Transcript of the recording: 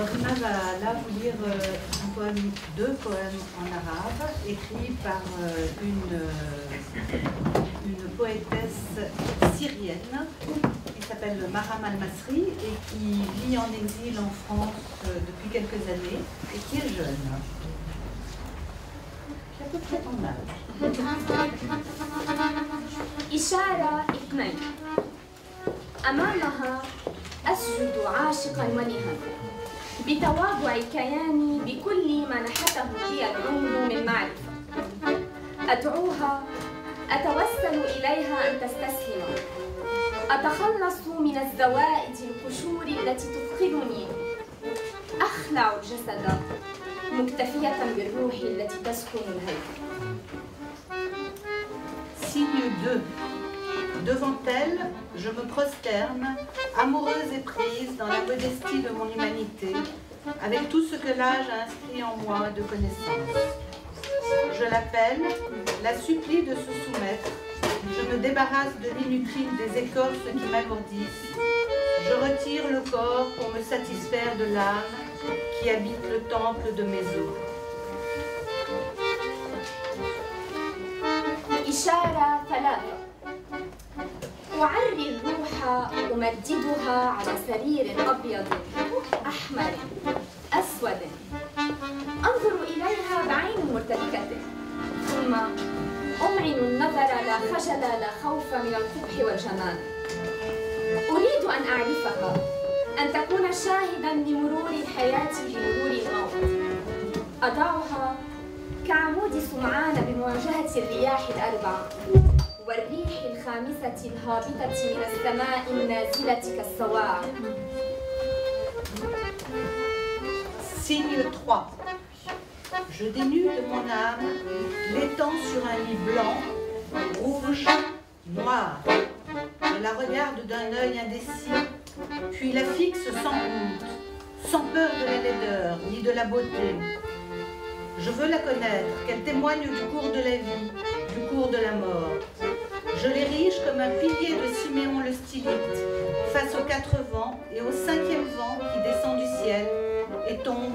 Alors va là vous lire euh, deux poèmes en arabe, écrits par euh, une, euh, une poétesse syrienne qui s'appelle Maram Al-Masri et qui vit en exil en France depuis quelques années et qui est jeune. Qui à peu près ton âge. أسجد عاشقا ولها بتواضع كياني بكل ما نحته لي العمر من معرفة. أدعوها أتوسل إليها أن تستسلم. أتخلص من الزوائد القشور التي تثقلني. أخلع الجسد مكتفية بالروح التي تسكن الهيكل Signe 2. Devant elle, je me prosterne, amoureuse et prise dans la modestie de mon humanité, avec tout ce que l'âge a inscrit en moi de connaissances. Je l'appelle, la supplie de se soumettre, je me débarrasse de l'inutile des écorces qui m'alourdissent, je retire le corps pour me satisfaire de l'âme qui habite le temple de mes os. أعري الروح أمددها على سرير أبيض أحمر أسود. أنظر إليها بعين مرتبكة ثم أمعن النظر لا خجل لا خوف من القبح والجمال. أريد أن أعرفها. أن تكون شاهدا لمرور الحياة بمرور الموت. أضعها كعمود سمعان بمواجهة الرياح الأربع. والريح الخامسة الهابطة من السماء النازلة كالصواعق Signe 3. Je dénude mon âme, l'étends sur un lit blanc, rouge, noir. Je la regarde d'un œil indécis, puis la fixe sans honte, sans peur de la laideur ni de la beauté. Je veux la connaître, qu'elle témoigne du cours de la vie, du cours de la mort. Un pilier de Siméon le stylite, face aux quatre vents et au cinquième vent qui descend du ciel et tombe.